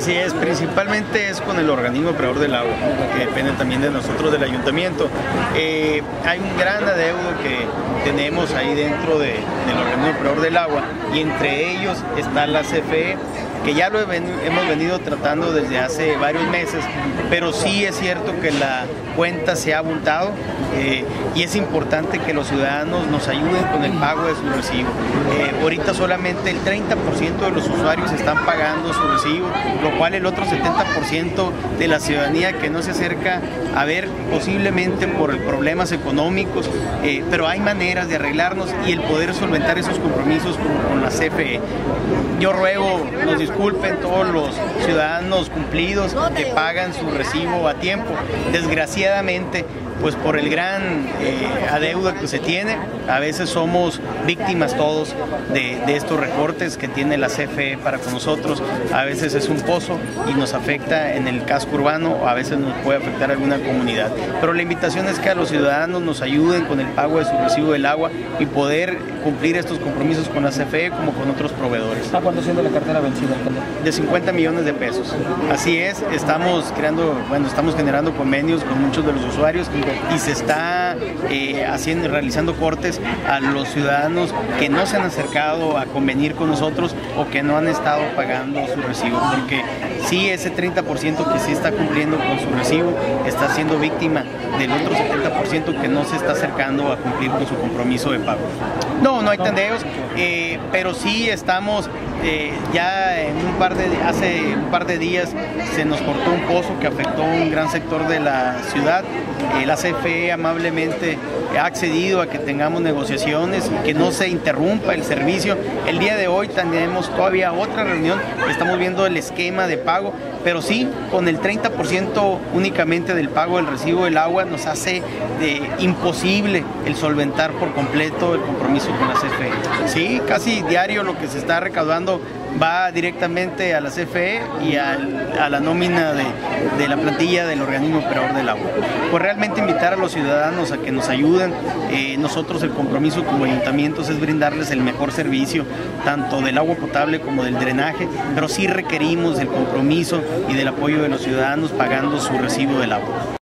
Así es, principalmente es con el organismo operador del agua, que depende también de nosotros del ayuntamiento. Eh, hay un gran adeudo que tenemos ahí dentro del organismo operador del agua y entre ellos está la CFE que ya lo hemos venido tratando desde hace varios meses, pero sí es cierto que la cuenta se ha abultado eh, y es importante que los ciudadanos nos ayuden con el pago de su recibo. Eh, ahorita solamente el 30% de los usuarios están pagando su recibo, lo cual el otro 70% de la ciudadanía que no se acerca a ver posiblemente por problemas económicos, eh, pero hay maneras de arreglarnos y el poder solventar esos compromisos con, con la CFE. Yo ruego, nos disculpen todos los ciudadanos cumplidos que pagan su recibo a tiempo. Desgraciadamente, pues por el gran eh, adeudo que se tiene, a veces somos víctimas todos de, estos recortes que tiene la CFE para con nosotros, a veces es un pozo y nos afecta en el casco urbano, o a veces nos puede afectar a alguna comunidad. Pero la invitación es que a los ciudadanos nos ayuden con el pago de su recibo del agua y poder cumplir estos compromisos con la CFE como con otros proveedores. ¿A cuánto siendo la cartera vencida? De 50 millones de pesos. Así es, estamos creando, bueno, estamos generando convenios con muchos de los usuarios y se está eh, haciendo, realizando cortes a los ciudadanos que no se han acercado a convenir con nosotros o que no han estado pagando su recibo, porque sí ese 30% que sí está cumpliendo con su recibo está siendo víctima del otro 70% que no se está acercando a cumplir con su compromiso de pago. No, no hay tendeos, eh, pero sí estamos eh, ya hace un par de días se nos cortó un pozo que afectó un gran sector de la ciudad. Eh, CFE amablemente ha accedido a que tengamos negociaciones y que no se interrumpa el servicio. El día de hoy tenemos todavía otra reunión, estamos viendo el esquema de pago, pero sí, con el 30% únicamente del pago del recibo del agua nos hace imposible el solventar por completo el compromiso con la CFE. Sí, casi diario lo que se está recaudando va directamente a la CFE y a la nómina de, la plantilla del organismo operador del agua. Pues realmente invitar a los ciudadanos a que nos ayuden. Eh, nosotros el compromiso como ayuntamientos es brindarles el mejor servicio, tanto del agua potable como del drenaje, pero sí requerimos el compromiso y del apoyo de los ciudadanos pagando su recibo del agua.